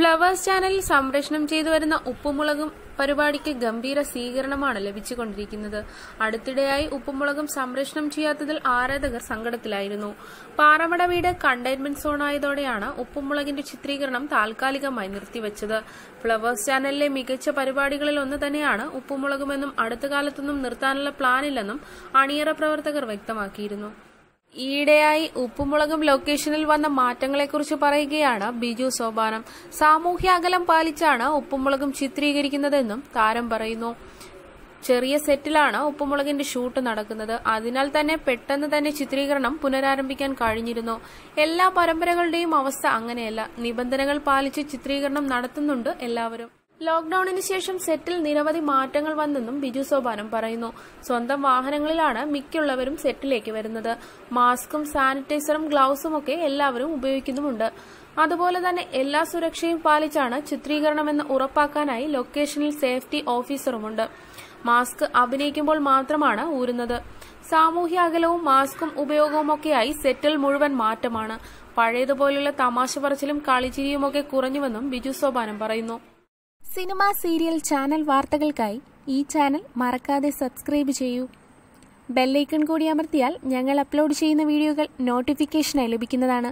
Flowers ചാനലിൽ സംപ്രേഷണം ചെയ്തു വരുന്ന ഉപ്പുമുളകും പരിപാടിക്ക് ഗംഭീര സ്വീകരണമാണ് ലഭിച്ചുകൊണ്ടിരിക്കുന്നത്. അടുത്തിടെയായി ഉപ്പുമുളകും സംപ്രേഷണം ചെയ്യാത്തതിൽ ആരാധകർ സങ്കടത്തിലായിരുന്നു. പാറമട വീട് കണ്ടെയ്ൻമെന്റ് സോണായതോടെയാണ് ഉപ്പുമുളകിന്റെ ചിത്രീകരണം താൽക്കാലികമായി നിർത്തിവച്ചത്. ഫ്ലവേഴ്സ് ചാനലിലെ മികച്ച പരിപാടികളിൽ ഒന്ന് തന്നെയാണ് ഉപ്പുമുളകുമെന്നും അടുത്ത കാലത്തൊന്നും നിർത്താനുള്ള പ്ലാനില്ലെന്നും അണിയറ പ്രവർത്തകർ വ്യക്തമാക്കിയിരുന്നു. ഈയിടെയായി ഉപ്പുമുളകും ലൊക്കേഷനിൽ വന്ന മാറ്റങ്ങളെക്കുറിച്ച് പറയുകയാണ് ബിജു സോപാനം. സാമൂഹ്യ അകലം പാലിച്ചാണ് ഉപ്പുമുളകും ചിത്രീകരിക്കുന്നതെന്നും താരം പറയുന്നു. ചെറിയ സെറ്റിലാണ് ഉപ്പുമുളകിന്റെ ഷൂട്ട് നടക്കുന്നത്. അതിനാൽ തന്നെ പെട്ടെന്ന് തന്നെ ചിത്രീകരണം പുനരാരംഭിക്കാൻ കഴിഞ്ഞിരുന്നു. എല്ലാ പരമ്പരകളുടെയും അവസ്ഥ അങ്ങനെയല്ല. നിബന്ധനകൾ പാലിച്ച് ചിത്രീകരണം നടത്തുന്നുണ്ട് എല്ലാവരും. ലോക്ഡൌണിന് ശേഷം സെറ്റിൽ നിരവധി മാറ്റങ്ങൾ വന്നെന്നും ബിജു സോപാനം പറയുന്നു. സ്വന്തം വാഹനങ്ങളിലാണ് മിക്കുള്ളവരും സെറ്റിലേക്ക് വരുന്നത്. മാസ്കും സാനിറ്റൈസറും ഗ്ലൗസും ഒക്കെ എല്ലാവരും ഉപയോഗിക്കുന്നുമുണ്ട്. അതുപോലെ തന്നെ എല്ലാ സുരക്ഷയും പാലിച്ചാണ് ചിത്രീകരണമെന്ന് ഉറപ്പാക്കാനായി ലൊക്കേഷനിൽ സേഫ്റ്റി ഓഫീസറുമുണ്ട്. മാസ്ക് അഭിനയിക്കുമ്പോൾ മാത്രമാണ് ഊരുന്നത്. സാമൂഹ്യ അകലവും മാസ്കും ഉപയോഗവുമൊക്കെയായി സെറ്റിൽ മുഴുവൻ മാറ്റമാണ്. പഴയതുപോലുള്ള തമാശ പറച്ചിലും കളിച്ചിരിയുമൊക്കെ കുറഞ്ഞുവെന്നും ബിജു സോപാനം പറയുന്നു. സിനിമ സീരിയൽ ചാനൽ വാർത്തകൾക്കായി ഈ ചാനൽ മറക്കാതെ സബ്സ്ക്രൈബ് ചെയ്യൂ. ബെല്ലൈക്കൺ കൂടി അമർത്തിയാൽ ഞങ്ങൾ അപ്ലോഡ് ചെയ്യുന്ന വീഡിയോകൾ നോട്ടിഫിക്കേഷനായി ലഭിക്കുന്നതാണ്.